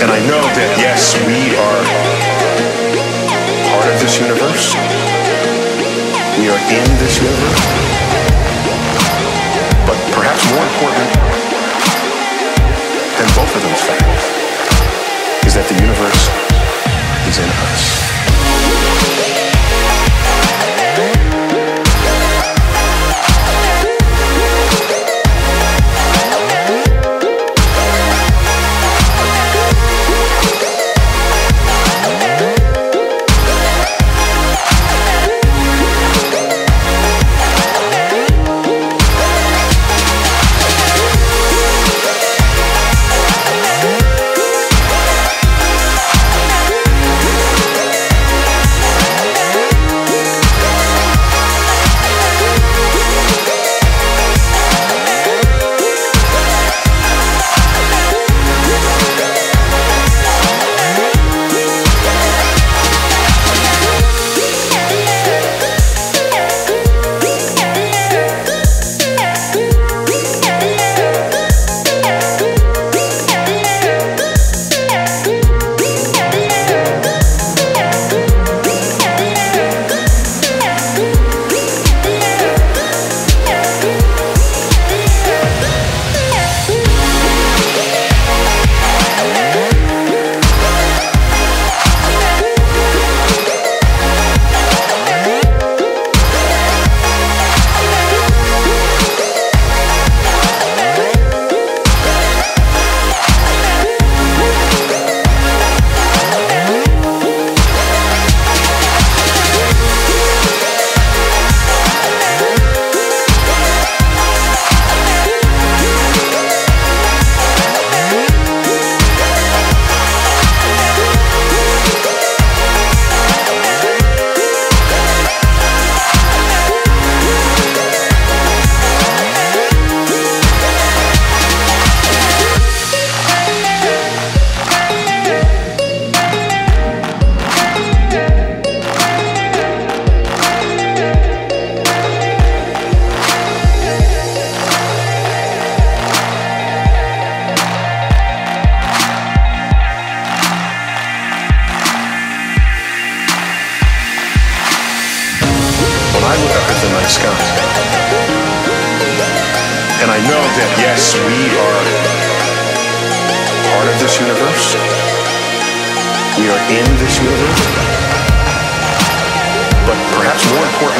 And I know that, yes, we are part of this universe. We are in this universe. And I know that yes, we are part of this universe, we are in this universe, but perhaps more important